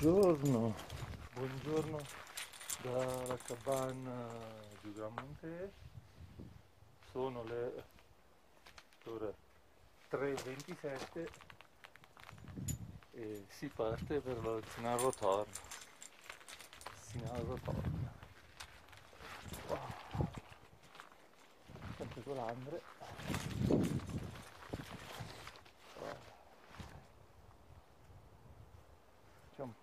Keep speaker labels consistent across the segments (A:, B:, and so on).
A: Buongiorno, buongiorno dalla cabana di Gran Monte. Sono le ore 3.27 e si parte per la Cinaro Torno. Cinaro Torno. Wow. Sempre con l'Andre. C'è un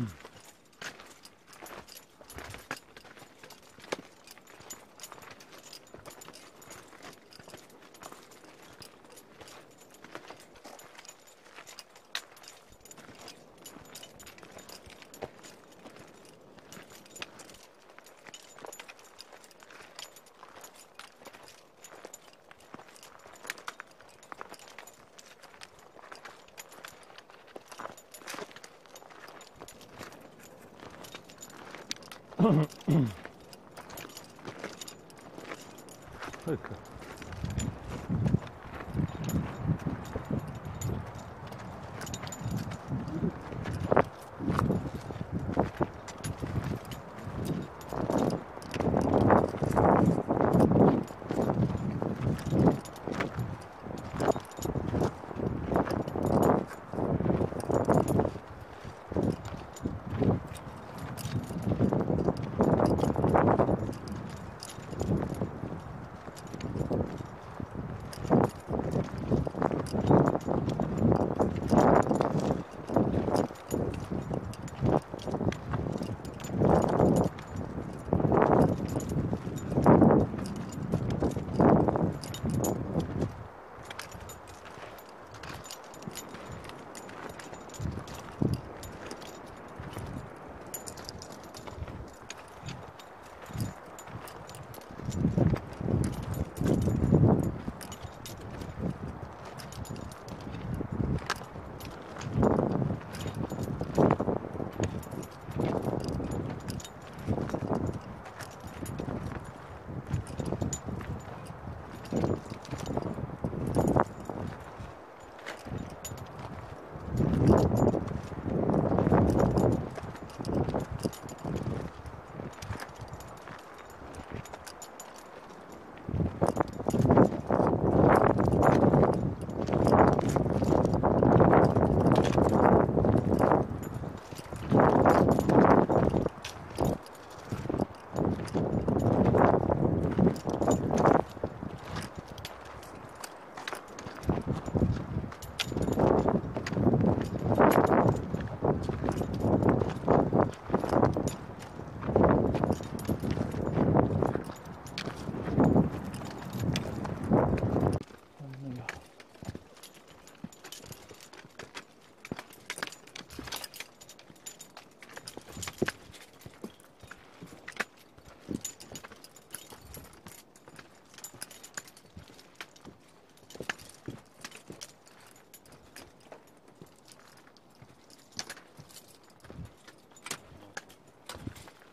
A: Mm. po'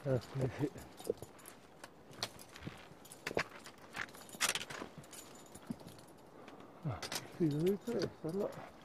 A: di rietto. ecco. Eh sì,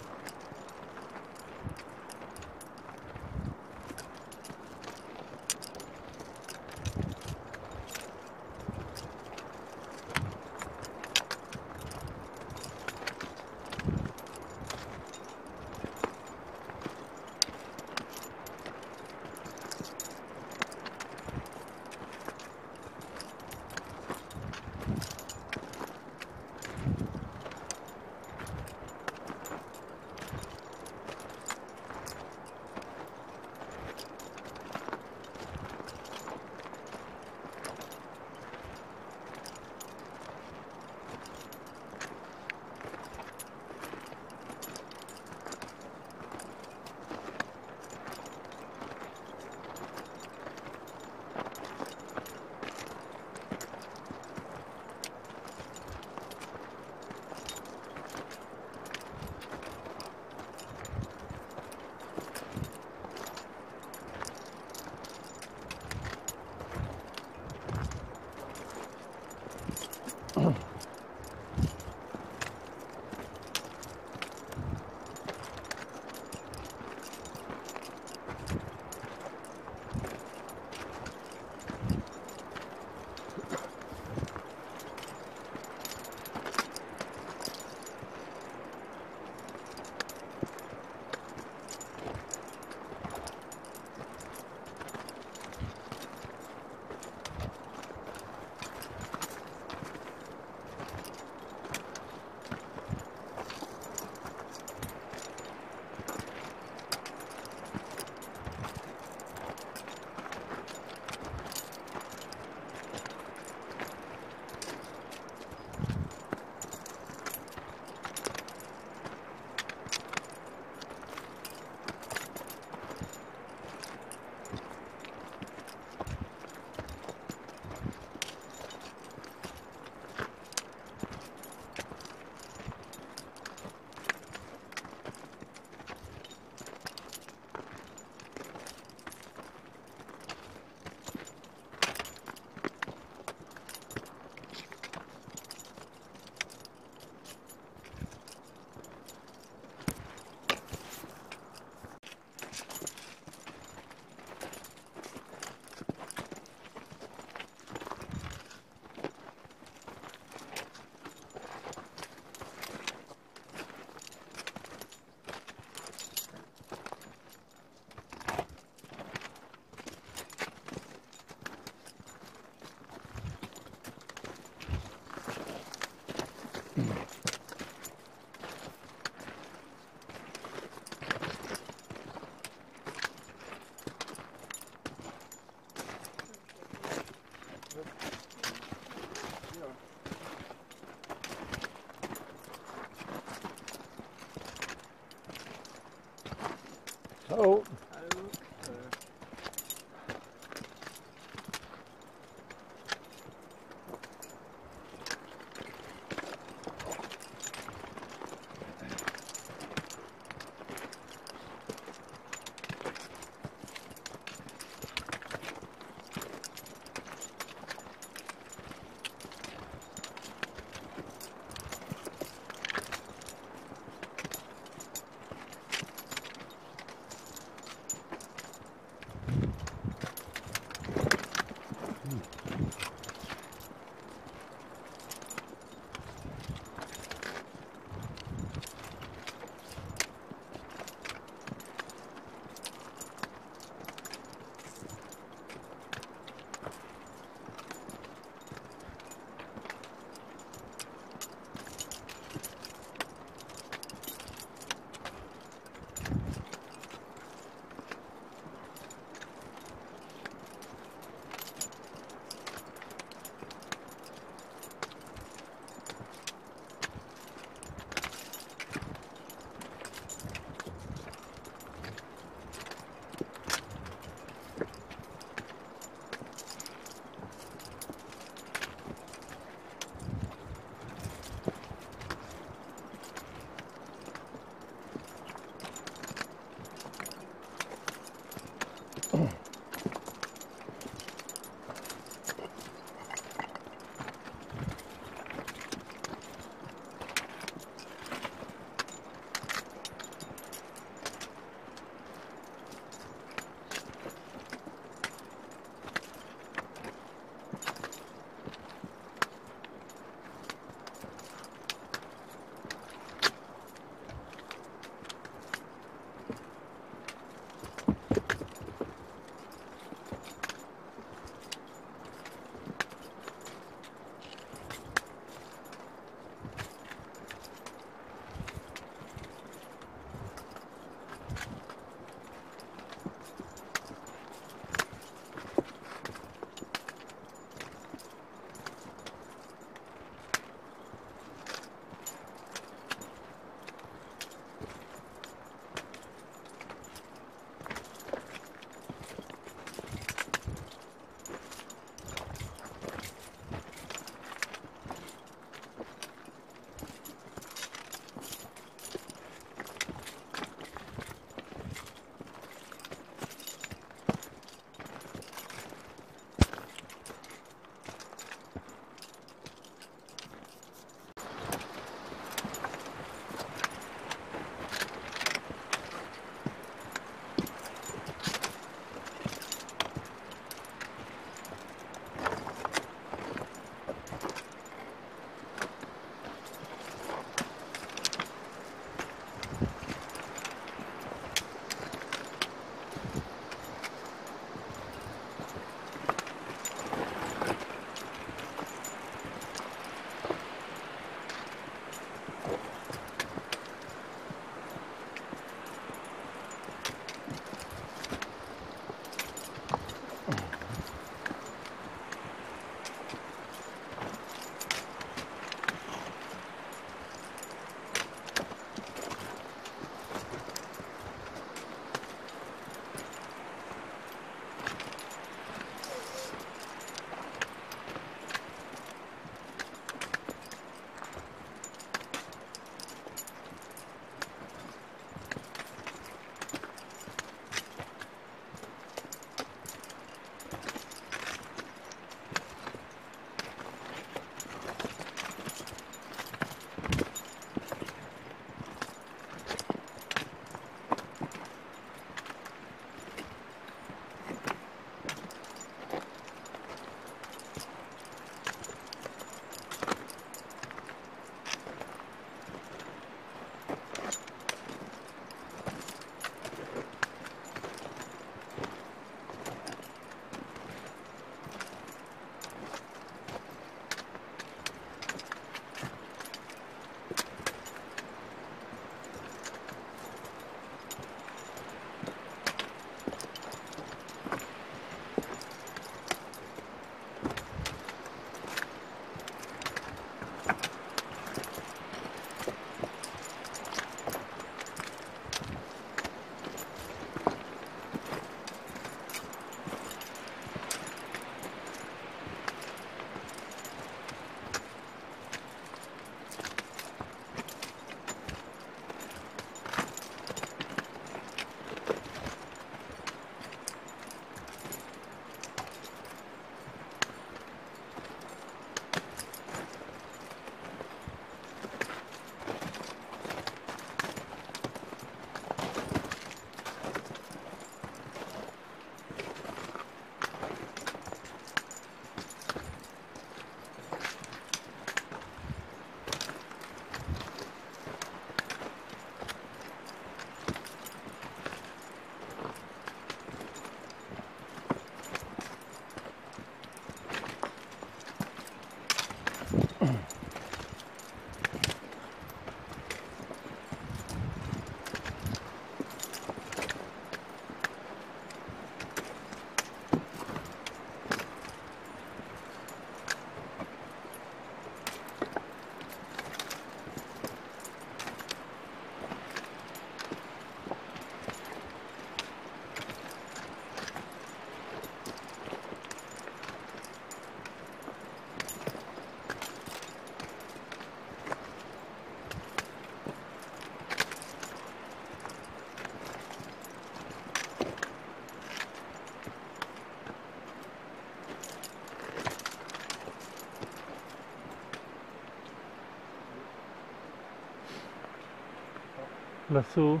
A: sì. Ah, il filo di questo là. lassù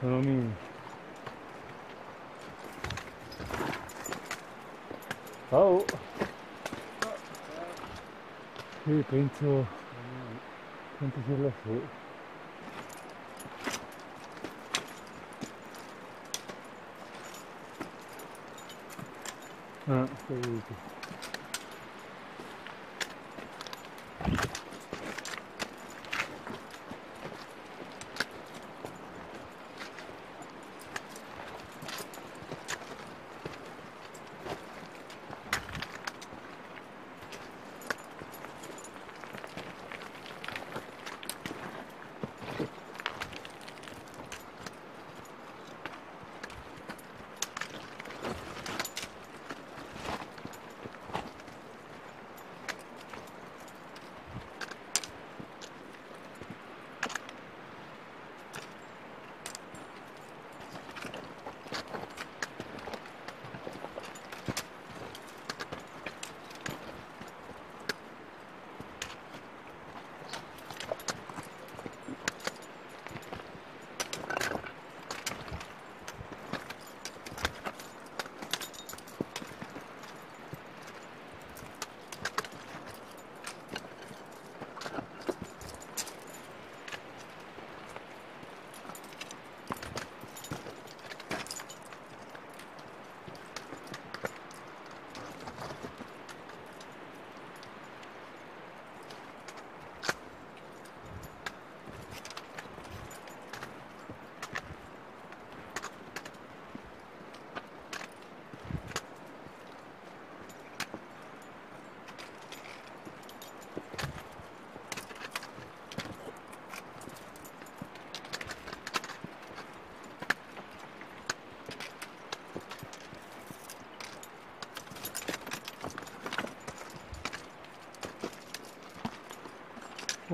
A: sono mini oh sì penso penso sia lassù ah capito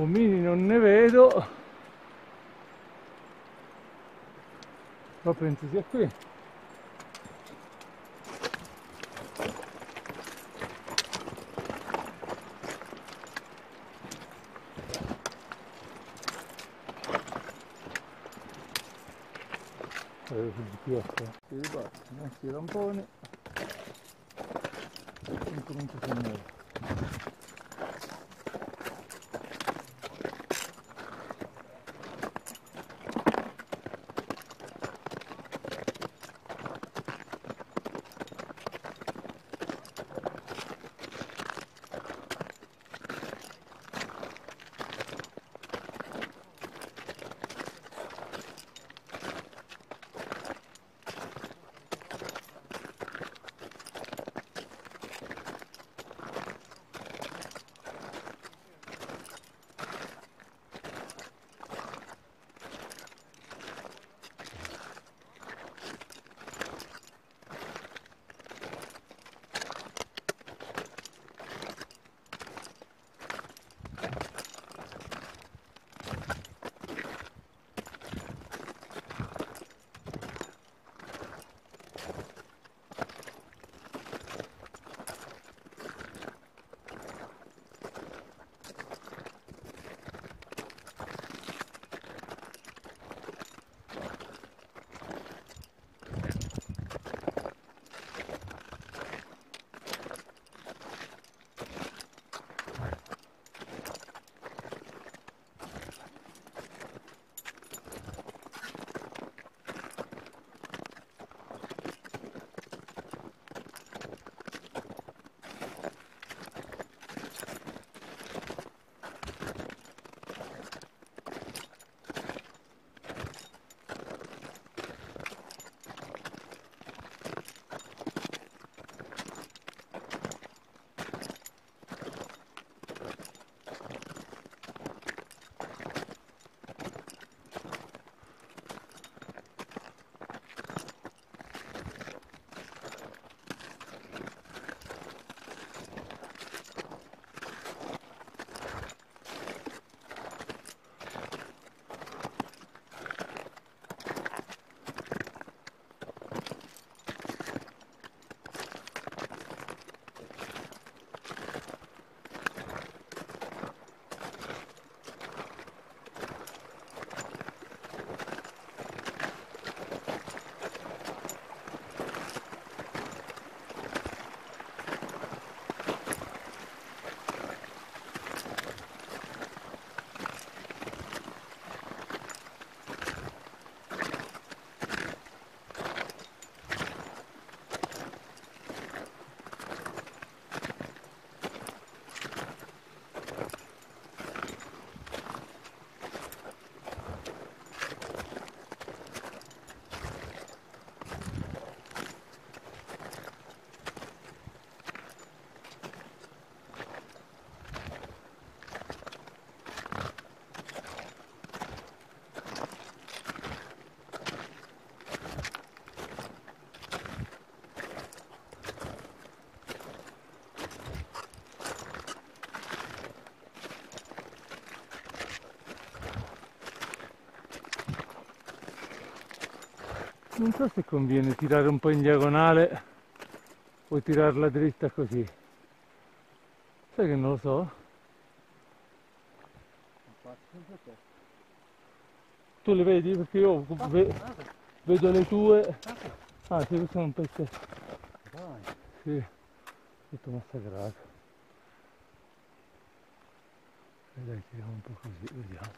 A: omini non ne vedo. Ma penso sia qui. GPS si ribatti, messi i lamponi e incomincio a segnare Non so se conviene tirare un po' in diagonale o tirarla dritta così. Sai che non lo so? Tu le vedi? Perché io ve- vedo le tue. Ah, sì, questo è un.
B: Dai.
A: Sì, tutto massacrato. E dai, tiriamo un po' così, vediamo.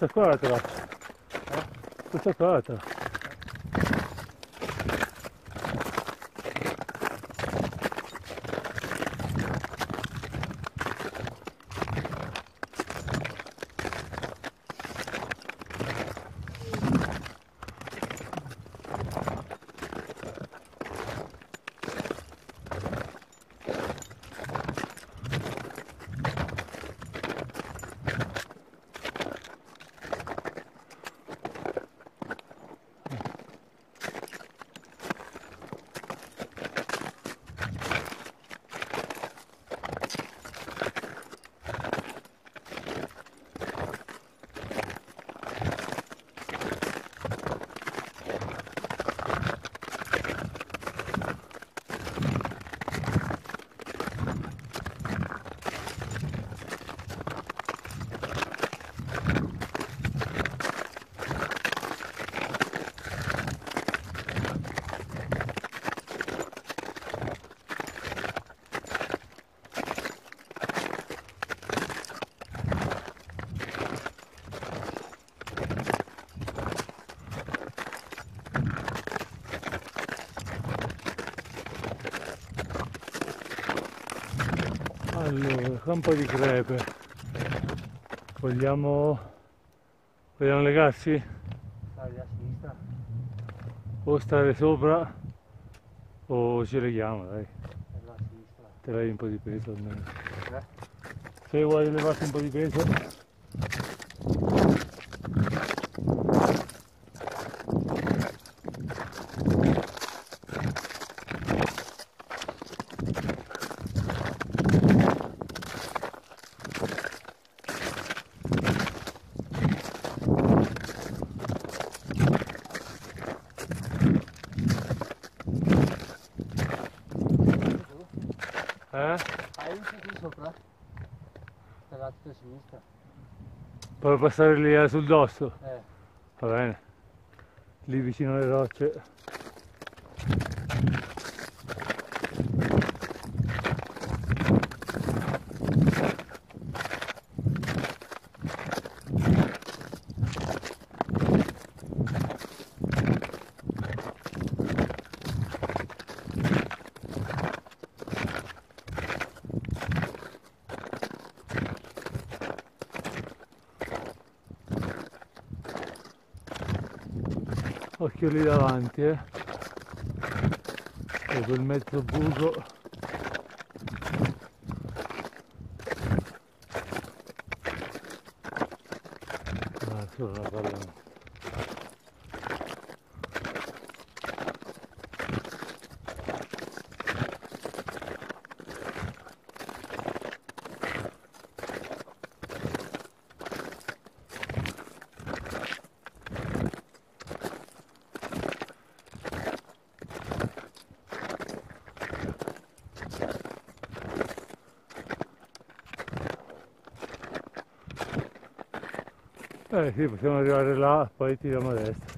A: Questa qua la traccia. Questa qua la Allora, campo di crepe. Vogliamo... Vogliamo legarci?
B: Stai a sinistra.
A: O stare sopra o ci leghiamo, dai.
B: Per la sinistra.
A: Te levi un po' di peso almeno.
B: Eh?
A: Se vuoi levarti un po' di peso. Eh?
B: Hai un qui sopra? Per la tua sinistra.
A: Puoi passare lì eh, sul dosso?
B: Eh.
A: Va bene. Lì vicino alle rocce. Lì davanti, eh. E quel mezzo buco. Eh sì, possiamo arrivare là, poi tiriamo a destra.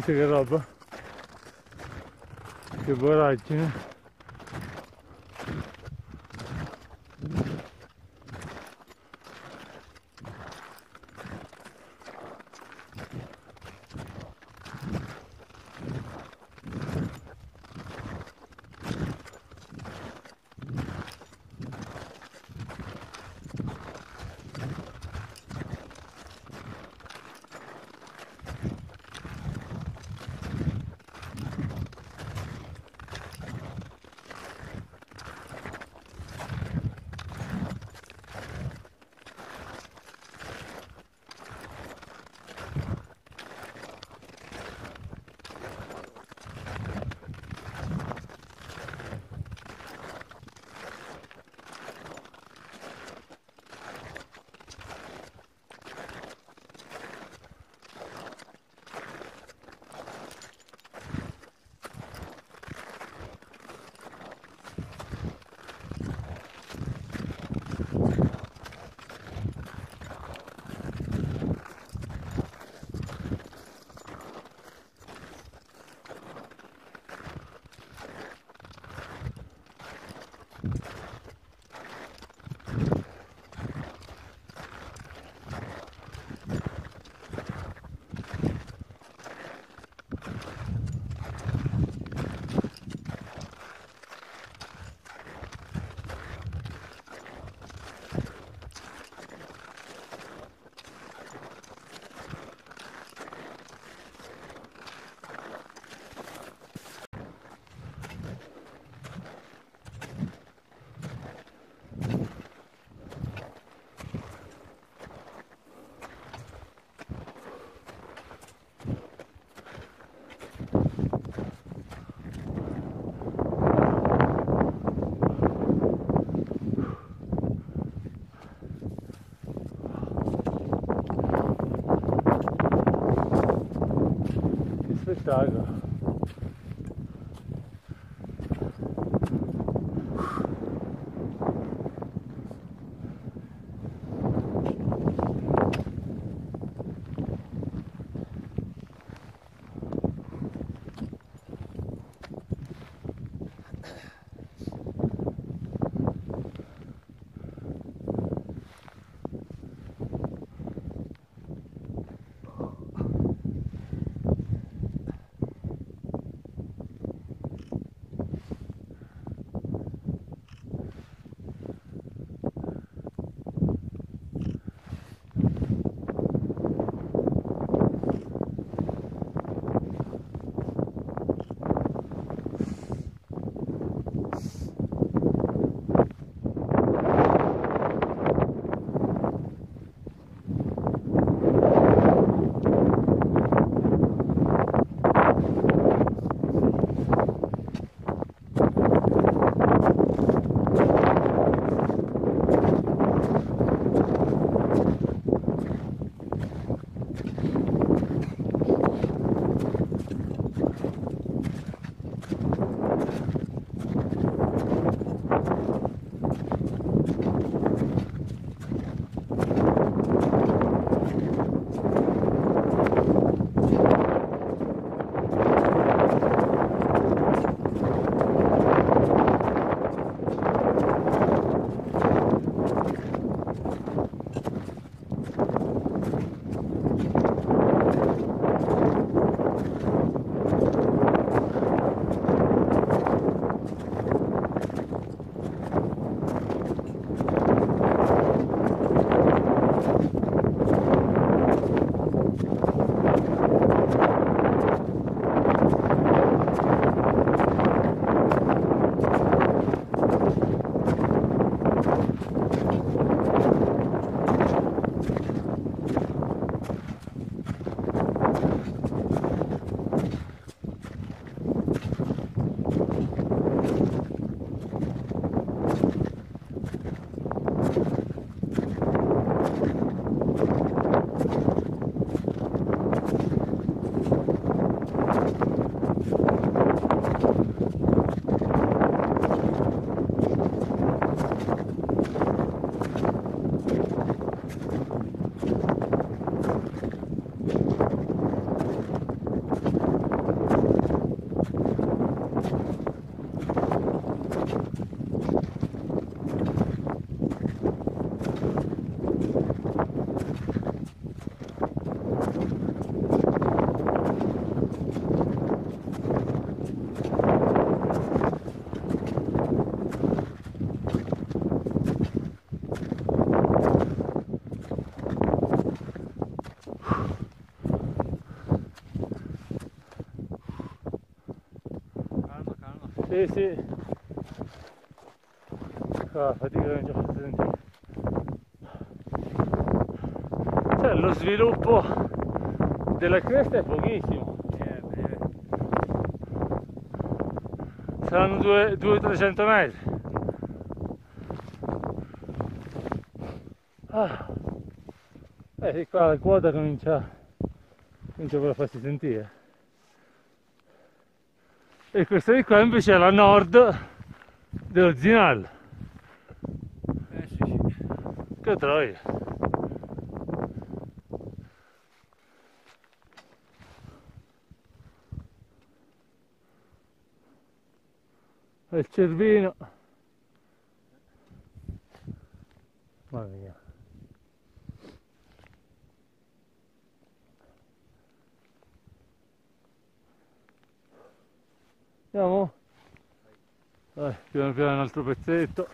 A: Visto che roba? Che voragine.
B: Chicago.
A: Sì, sì. Ah, fatica che ho fatto sentire. Cioè, lo sviluppo della cresta è pochissimo.
B: Eh, eh.
A: Saranno 200-300 metri. Ah. Eh, sì, qua la quota comincia, comincia a farsi sentire. E questa di qua invece è la nord dello Zinal.
B: Eh sì, sì.
A: Che troia. E il cervino. Altro pezzetto.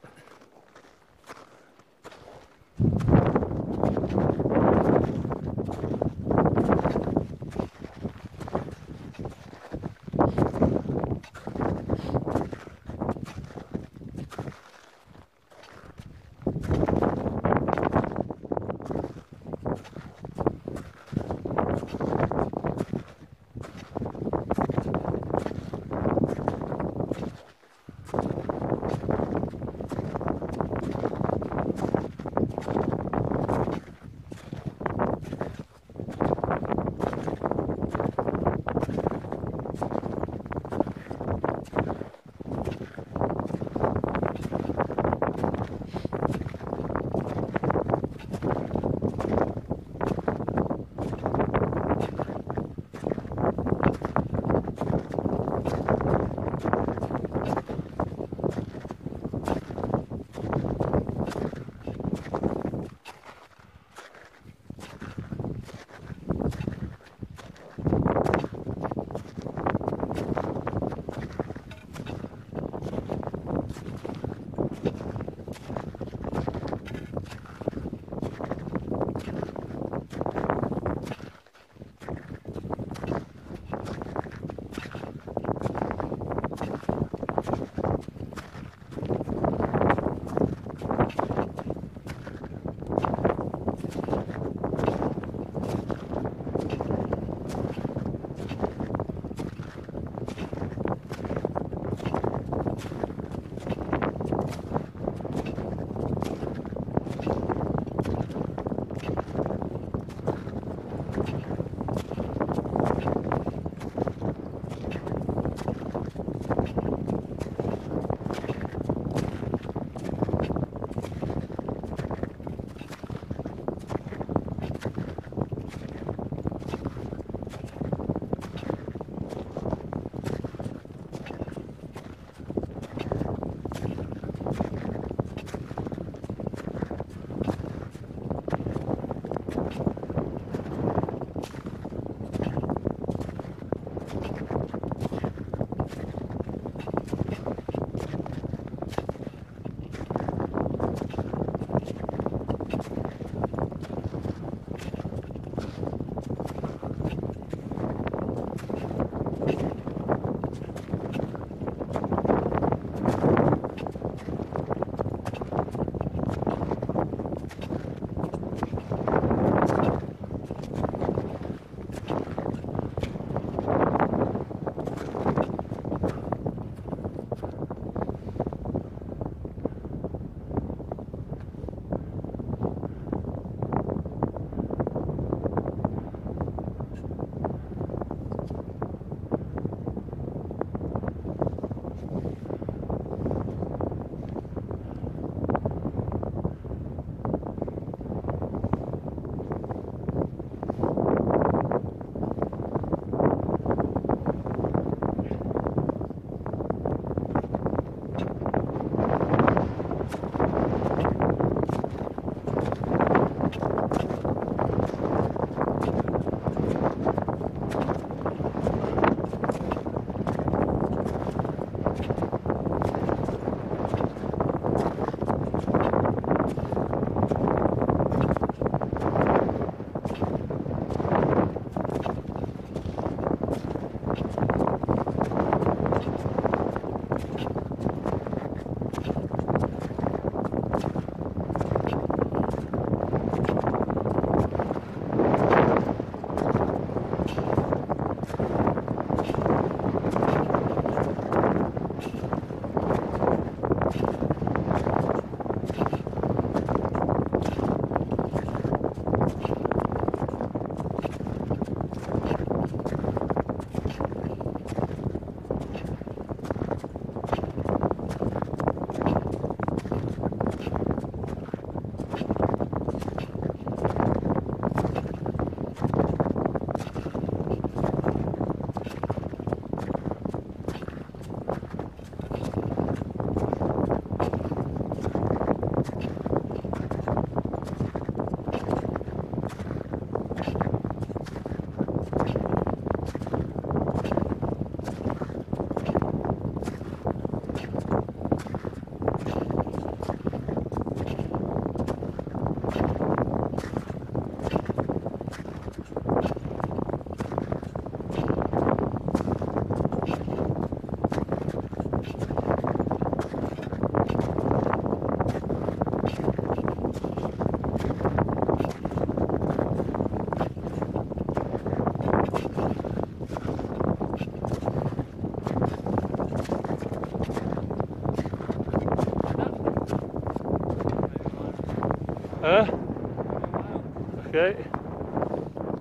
A: Ok.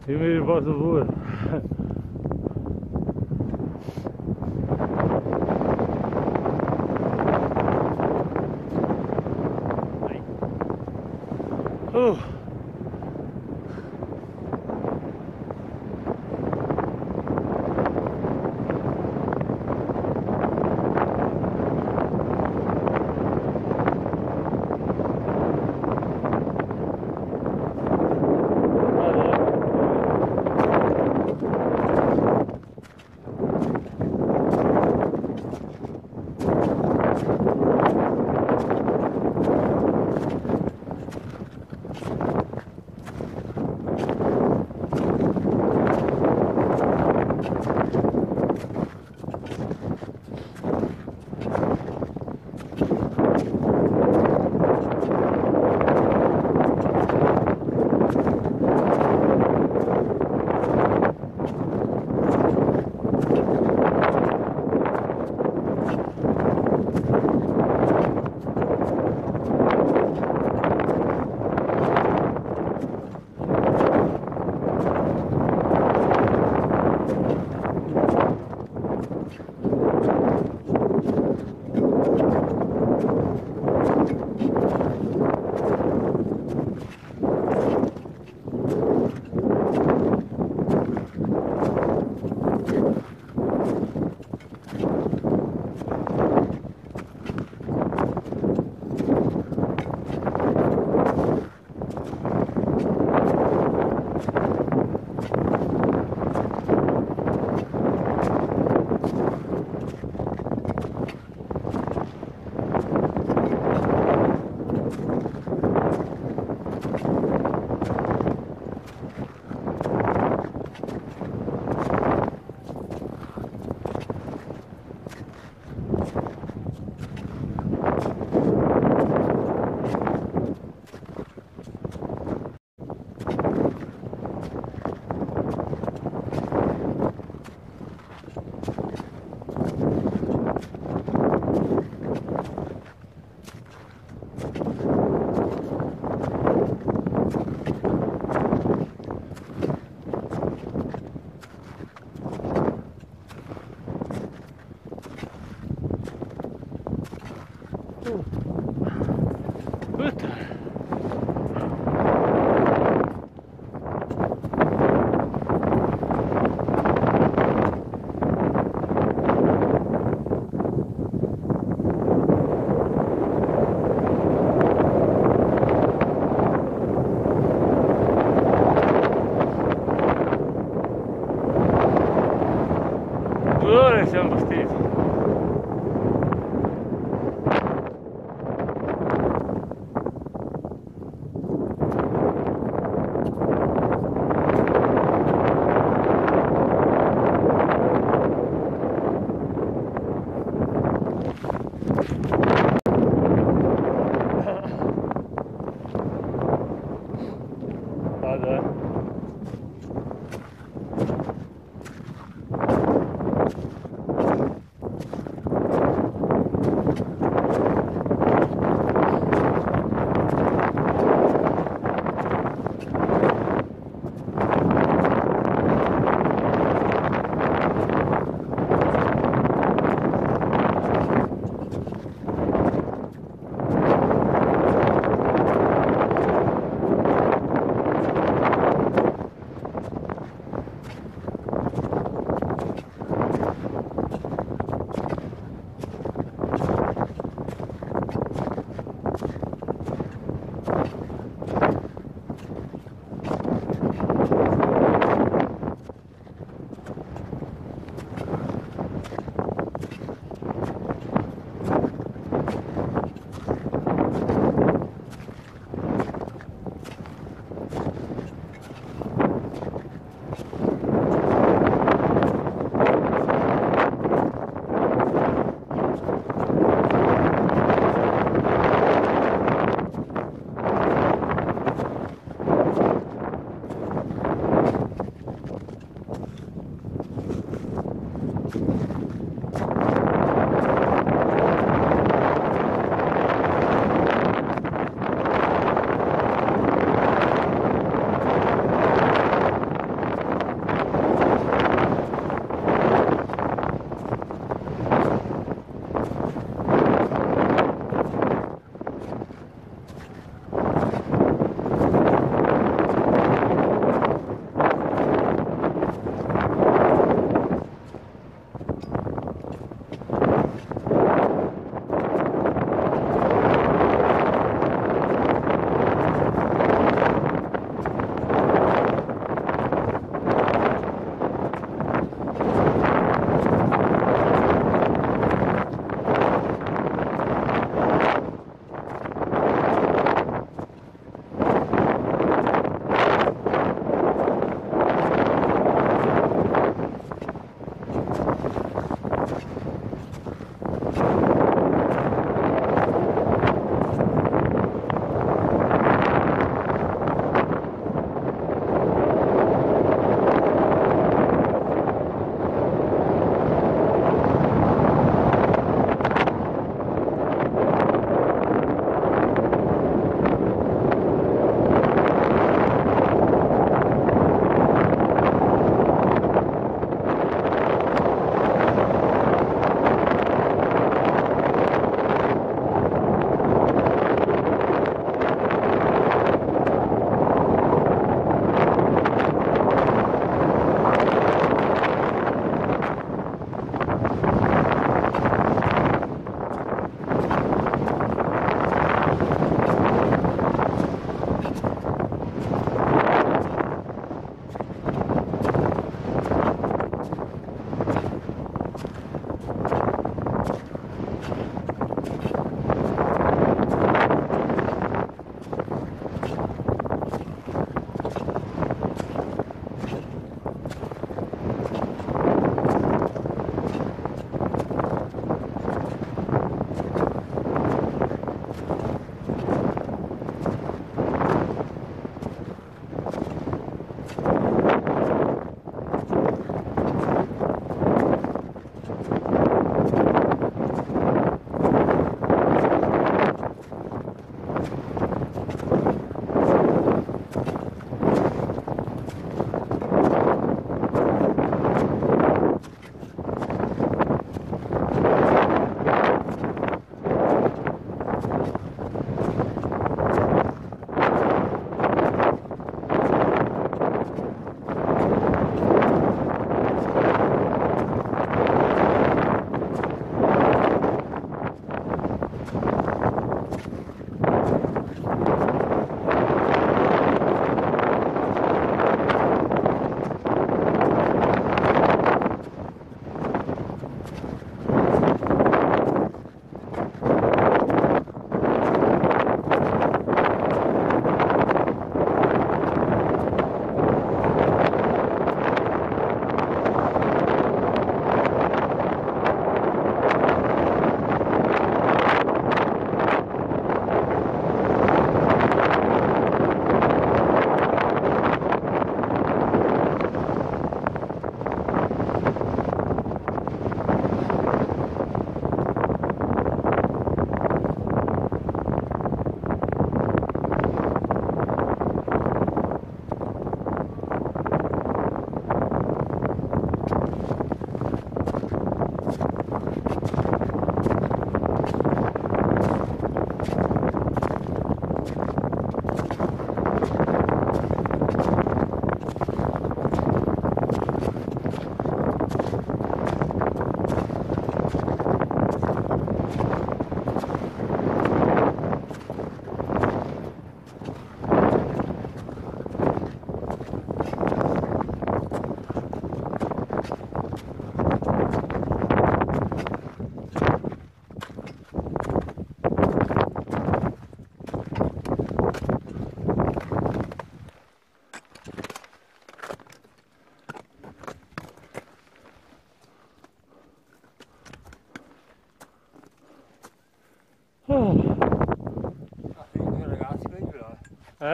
A: Io mi riposo pure.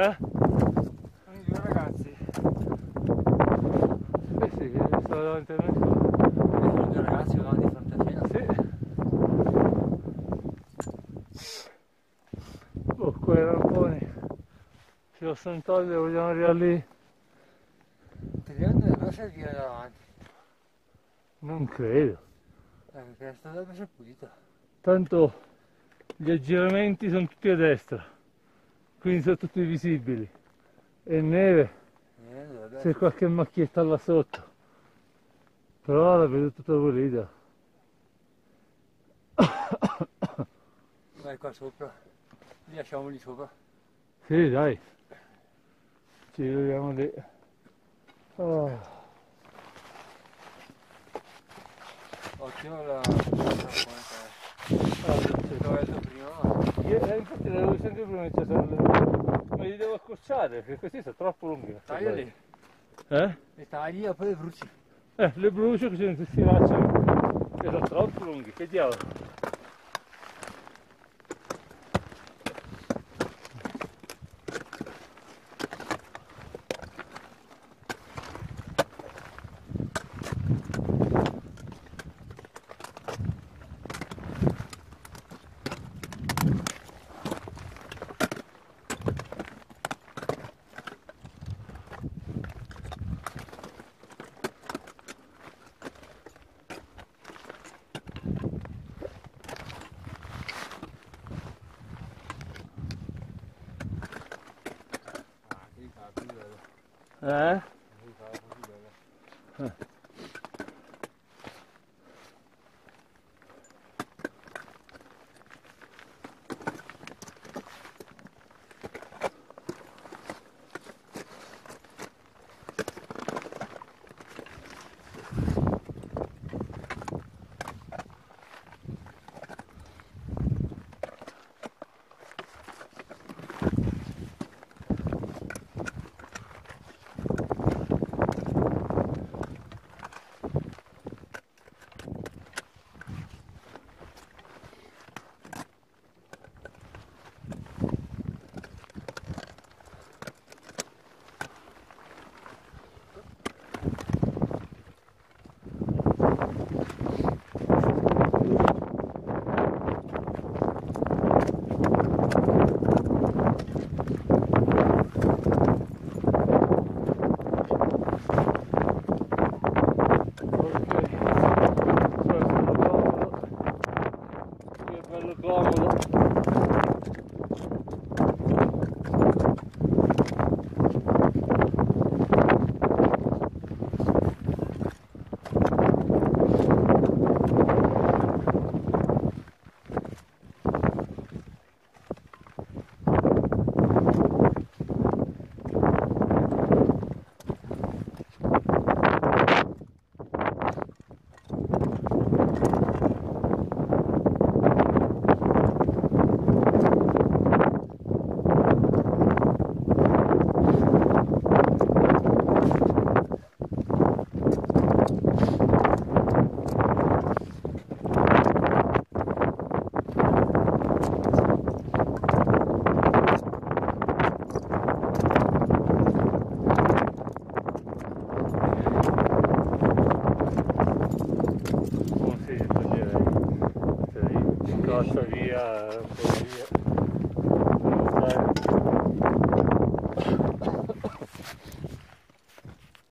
A: Eh?
B: Sono i due ragazzi.
A: Eh sì, sto davanti a me.
B: Sono due ragazzi che fronte a cena.
A: Sì. Oh, qua i ramponi. Se lo Sant'Olio vogliamo arrivare lì?
B: Vediamo dove servire davanti.
A: Non credo.
B: Eh, perché la strada essere pulita.
A: Tanto gli aggiramenti sono tutti a destra, quindi sono tutti visibili. E neve,
B: Eh,
A: c'è qualche macchietta là sotto. Però la vedo tutta pulita.
B: Vai qua sopra. Li lasciamo lì sopra.
A: Sì, dai. Ci vediamo lì. Oh.
B: Occhio la... la ho detto prima.
A: Io, eh, infatti l'avevo sentito prima che c'è Ma li devo accorciare perché questi sono troppo lunghi.
B: Tagliali.
A: Eh?
B: Li tagli e poi li bruci.
A: Eh, le brucio così non si sfilacciano. Che sono troppo lunghi, che diavolo.